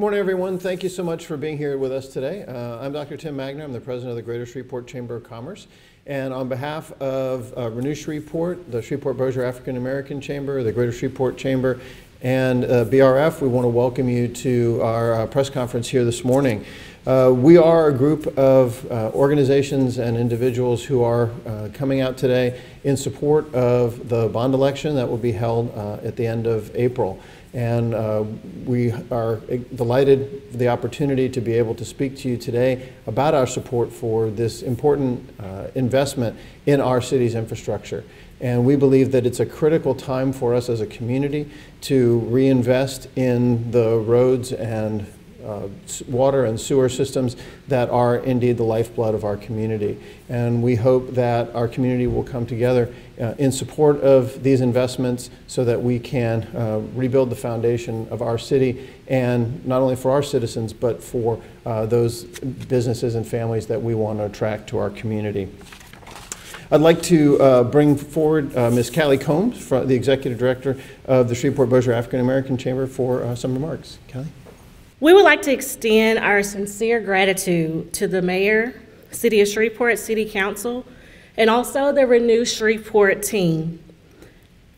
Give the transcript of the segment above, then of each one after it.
Morning, everyone. Thank you so much for being here with us today. Uh, I'm Dr. Tim Magner. I'm the president of the Greater Shreveport Chamber of Commerce. And on behalf of uh, Renew Shreveport, the Shreveport Bossier African American Chamber, the Greater Shreveport Chamber, and uh, BRF, we want to welcome you to our uh, press conference here this morning. Uh, we are a group of uh, organizations and individuals who are uh, coming out today in support of the bond election that will be held at the end of April. And uh, we are delighted for the opportunity to be able to speak to you today about our support for this important uh, investment in our city's infrastructure. And we believe that it's a critical time for us as a community to reinvest in the roads and uh, water and sewer systems that are indeed the lifeblood of our community. And we hope that our community will come together uh, in support of these investments so that we can uh, rebuild the foundation of our city and not only for our citizens but for uh, those businesses and families that we want to attract to our community. I'd like to uh, bring forward uh, Ms. Callie Combs, the Executive Director of the Shreveport Bossier African American Chamber for uh, some remarks. Callie? We would like to extend our sincere gratitude to the Mayor, City of Shreveport, City Council, and also the Renew Shreveport team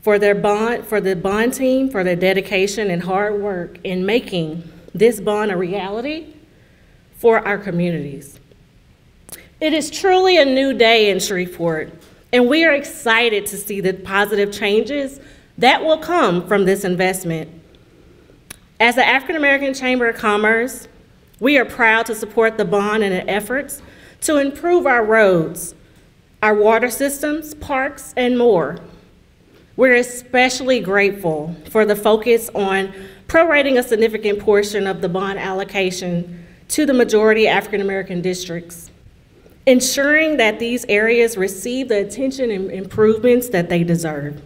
for their bond, for the bond team, for their dedication and hard work in making this bond a reality for our communities. It is truly a new day in Shreveport, and we are excited to see the positive changes that will come from this investment. As the African American Chamber of Commerce, we are proud to support the bond and the efforts to improve our roads, our water systems, parks, and more. We're especially grateful for the focus on prorating a significant portion of the bond allocation to the majority African American districts, ensuring that these areas receive the attention and improvements that they deserve.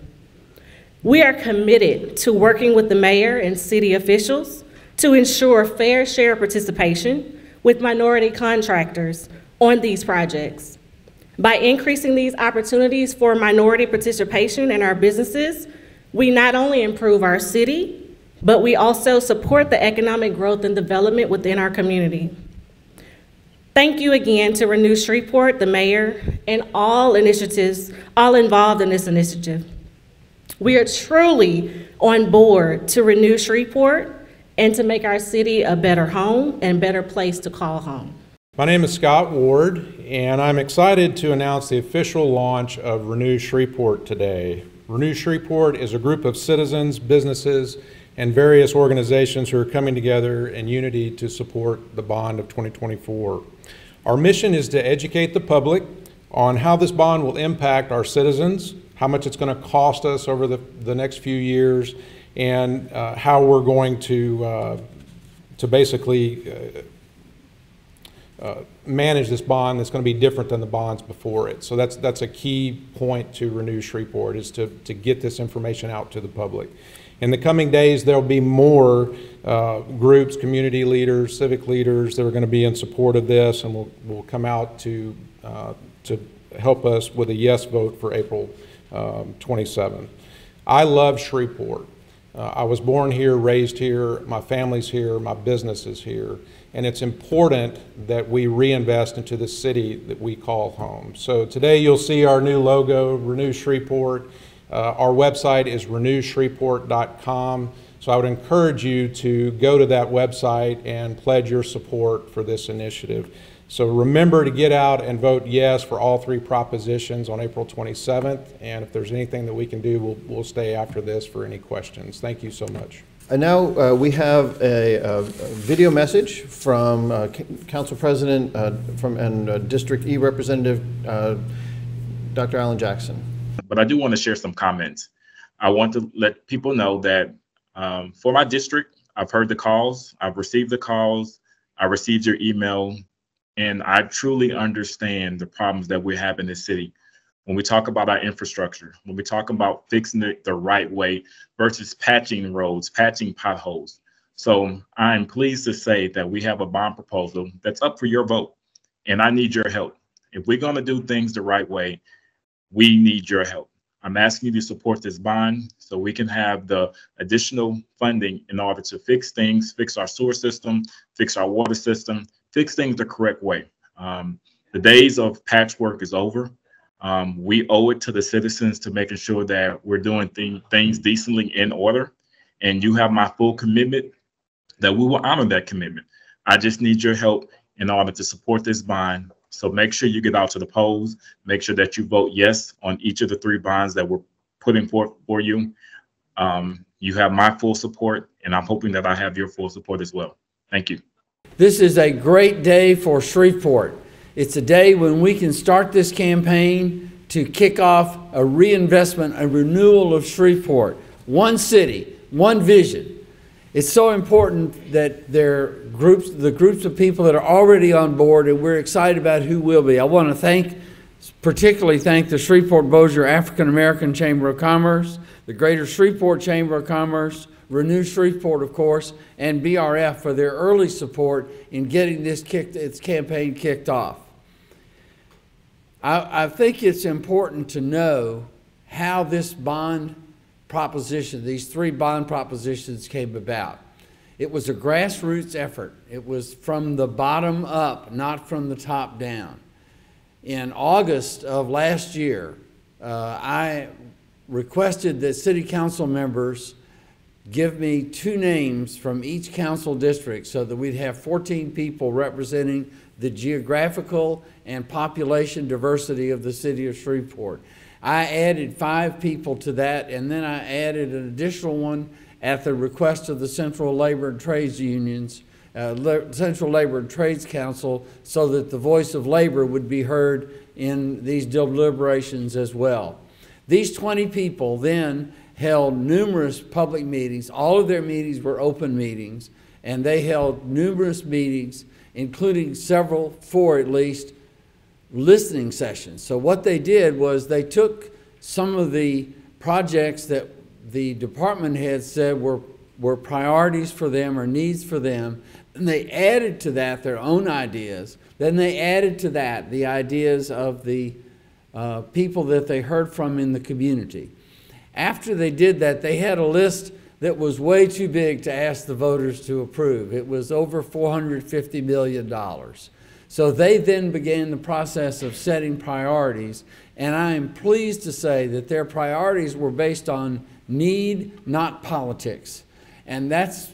We are committed to working with the mayor and city officials to ensure fair share participation with minority contractors on these projects. By increasing these opportunities for minority participation in our businesses, we not only improve our city, but we also support the economic growth and development within our community. Thank you again to Renew Shreveport, the mayor, and all initiatives, all involved in this initiative. We are truly on board to renew Shreveport and to make our city a better home and better place to call home. My name is Scott Ward, and I'm excited to announce the official launch of Renew Shreveport today. Renew Shreveport is a group of citizens, businesses, and various organizations who are coming together in unity to support the bond of 2024. Our mission is to educate the public on how this bond will impact our citizens, how much it's going to cost us over the, the next few years, and uh, how we're going to, uh, to basically uh, uh manage this bond that's going to be different than the bonds before it. So that's, that's a key point to Renew Shreveport is to, to get this information out to the public. In the coming days, there'll be more uh, groups, community leaders, civic leaders that are going to be in support of this and will, will come out to, uh, to help us with a yes vote for April um, 27. I love Shreveport. Uh, I was born here, raised here, my family's here, my business is here, and it's important that we reinvest into the city that we call home. So today you'll see our new logo, Renew Shreveport. Uh, our website is renewshreveport.com. So I would encourage you to go to that website and pledge your support for this initiative. So remember to get out and vote yes for all three propositions on April 27th. And if there's anything that we can do, we'll, we'll stay after this for any questions. Thank you so much. And now uh, we have a, a, video message from uh, Council President uh, from and uh, District E Representative uh, Dr. Alan Jackson. But I do want to share some comments. I want to let people know that um, for my district, I've heard the calls, I've received the calls, I received your email and I truly understand the problems that we have in this city. When we talk about our infrastructure, when we talk mm-hmm. about fixing it the right way versus patching roads, patching potholes. So I'm pleased to say that we have a bond proposal that's up for your vote. And I need your help. If we're going to do things the right way, we need your help. I'm asking you to support this bond so we can have the additional funding in order to fix things, fix our sewer system, fix our water system, fix things the correct way. Um, the days of patchwork is over. Um, we owe it to the citizens to making sure that we're doing thing, things decently in order. And you have my full commitment that we will honor that commitment. I just need your help in order to support this bond. So make sure you get out to the polls. Make sure that you vote yes on each of the three bonds that we're putting forth for you. Um, you have my full support, and I'm hoping that I have your full support as well. Thank you. This is a great day for Shreveport. It's a day when we can start this campaign to kick off a reinvestment, a renewal of Shreveport. One city, one vision. It's so important that there groups, the groups of people that are already on board, and we're excited about who will be. I want to thank, particularly thank the Shreveport Bossier African American Chamber of Commerce, the Greater Shreveport Chamber of Commerce, Renew Shreveport, of course, and BRF for their early support in getting this kicked, its campaign kicked off. I, I think it's important to know how this bond proposition, these three bond propositions came about. It was a grassroots effort. It was from the bottom up, not from the top down. In August of last year, uh, I requested that city council members give me two names from each council district so that we'd have 14 people representing the geographical and population diversity of the city of Shreveport. I added five people to that, and then I added an additional one at the request of the Central Labor and Trades Unions, uh, Central Labor and Trades Council, so that the voice of labor would be heard in these deliberations as well. These 20 people then held numerous public meetings. All of their meetings were open meetings, and they held numerous meetings, including several, four at least, listening sessions. So what they did was they took some of the projects that the department had said were, were priorities for them or needs for them, and they added to that their own ideas. Then they added to that the ideas of the uh, people that they heard from in the community. After they did that, they had a list that was way too big to ask the voters to approve. It was over $450 million. So they then began the process of setting priorities, and I am pleased to say that their priorities were based on need, not politics. And that's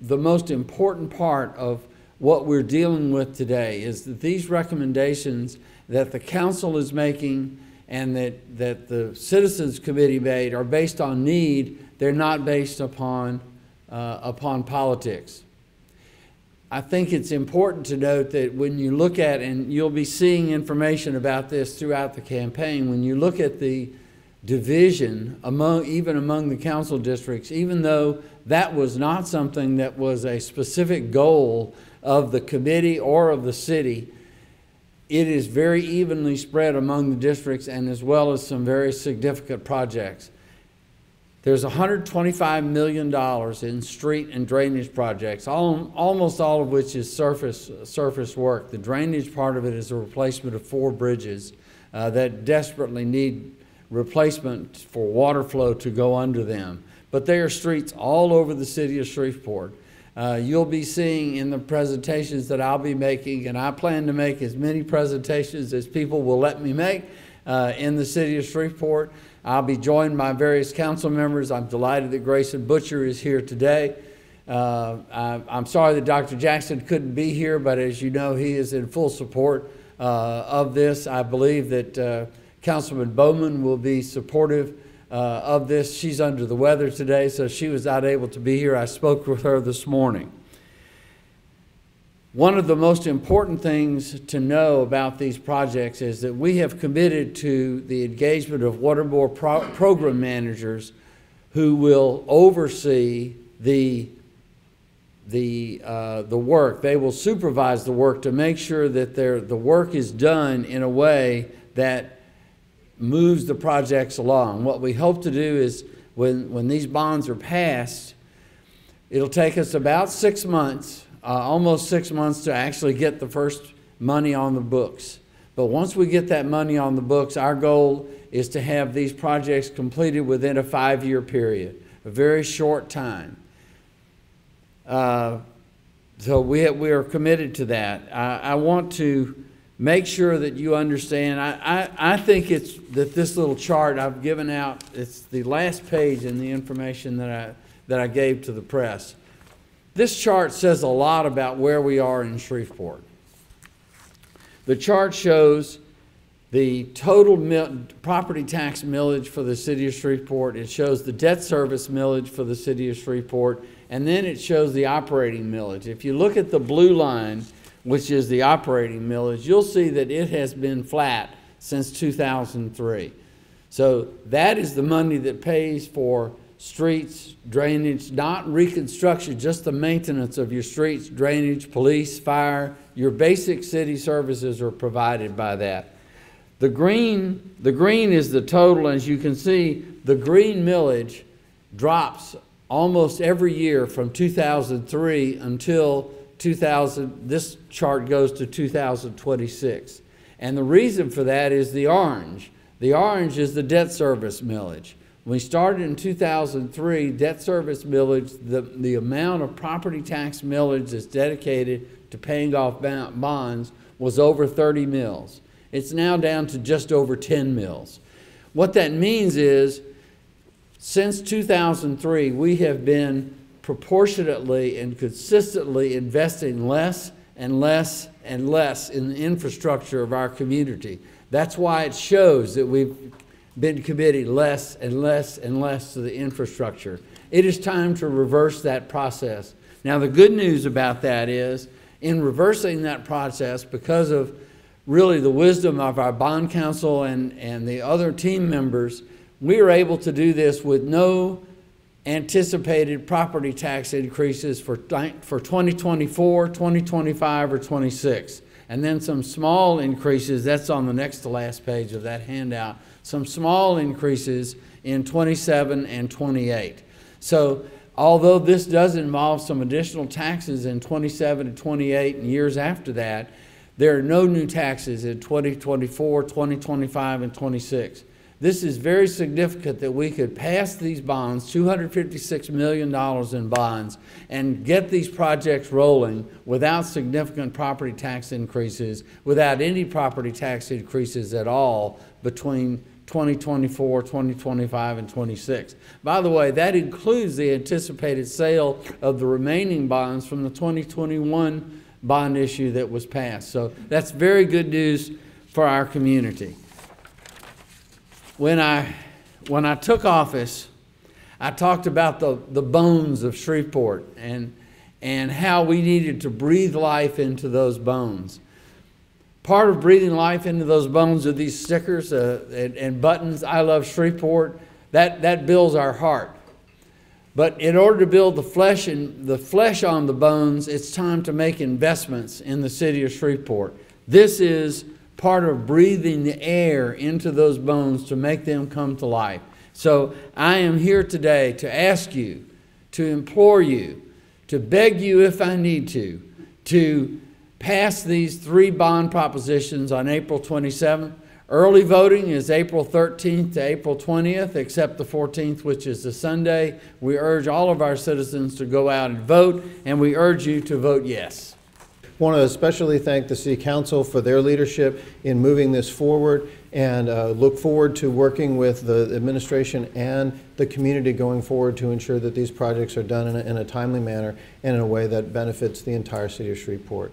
the most important part of what we're dealing with today is that these recommendations that the council is making and that, that the Citizens Committee made are based on need. They're not based upon, uh, upon politics. I think it's important to note that when you look at, and you'll be seeing information about this throughout the campaign, when you look at the division among, even among the council districts, even though that was not something that was a specific goal of the committee or of the city, it is very evenly spread among the districts and as well as some very significant projects. There's $125 million in street and drainage projects, all, almost all of which is surface, surface work. The drainage part of it is a replacement of four bridges uh, that desperately need replacement for water flow to go under them. But there are streets all over the city of Shreveport. Uh, you'll be seeing in the presentations that I'll be making, and I plan to make as many presentations as people will let me make uh, in the city of Shreveport. I'll be joined by various council members. I'm delighted that Grayson Boucher is here today. Uh, I, am sorry that Dr. Jackson couldn't be here, but as you know, he is in full support uh, of this. I believe that uh, Councilman Bowman will be supportive uh, of this. She's under the weather today, so she was not able to be here. I spoke with her this morning. One of the most important things to know about these projects is that we have committed to the engagement of water board pro program managers who will oversee the, the, uh, the work. They will supervise the work to make sure that the work is done in a way that moves the projects along. What we hope to do is when, when these bonds are passed, it'll take us about six months uh, almost six months to actually get the first money on the books. But once we get that money on the books, our goal is to have these projects completed within a five-year period, a very short time. Uh, So we, we are committed to that. I, I want to make sure that you understand, I, I, I think it's, that this little chart I've given out, it's the last page in the information that I, that I gave to the press. This chart says a lot about where we are in Shreveport. The chart shows the total property tax millage for the city of Shreveport. It shows the debt service millage for the city of Shreveport, and then it shows the operating millage. If you look at the blue line, which is the operating millage, you'll see that it has been flat since 2003. So that is the money that pays for streets, drainage, not reconstruction, just the maintenance of your streets, drainage, police, fire. Your basic city services are provided by that. The green, the green is the total, as you can see, the green millage drops almost every year from 2003 until 2000, this chart goes to 2026. And the reason for that is the orange. The orange is the debt service millage. When we started in 2003, debt service millage, the, the amount of property tax millage that's dedicated to paying off bonds was over 30 mills. It's now down to just over 10 mills. What that means is, since 2003, we have been proportionately and consistently investing less and less and less in the infrastructure of our community. That's why it shows that we've been committing less and less and less to the infrastructure. It is time to reverse that process. Now, the good news about that is, in reversing that process, because of really the wisdom of our bond counsel and, and the other team members, we are able to do this with no anticipated property tax increases for, for 2024, 2025, or 26. And then some small increases, that's on the next to last page of that handout, some small increases in 27 and 28. So although this does involve some additional taxes in 27 and 28 and years after that, there are no new taxes in 2024, 2025, and 26. This is very significant that we could pass these bonds, $256 million in bonds, and get these projects rolling without significant property tax increases, without any property tax increases at all between 2024, 2025, and 26. By the way, that includes the anticipated sale of the remaining bonds from the 2021 bond issue that was passed. So that's very good news for our community when I, when I took office, I talked about the, the bones of Shreveport and, and how we needed to breathe life into those bones. Part of breathing life into those bones are these stickers uh, and, and buttons, I love Shreveport. That, that builds our heart. But in order to build the flesh and the flesh on the bones, it's time to make investments in the city of Shreveport. This is part of breathing the air into those bones to make them come to life. So I am here today to ask you, to implore you, to beg you if I need to, to pass these three bond propositions on April 27th. Early voting is April 13th to April 20th, except the 14th, which is a Sunday. We urge all of our citizens to go out and vote, and we urge you to vote yes. Want to especially thank the City Council for their leadership in moving this forward and uh, look forward to working with the administration and the community going forward to ensure that these projects are done in a, in a timely manner and in a way that benefits the entire city of Shreveport.